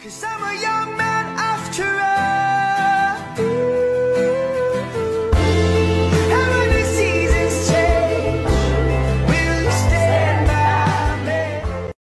Cause I'm a young man.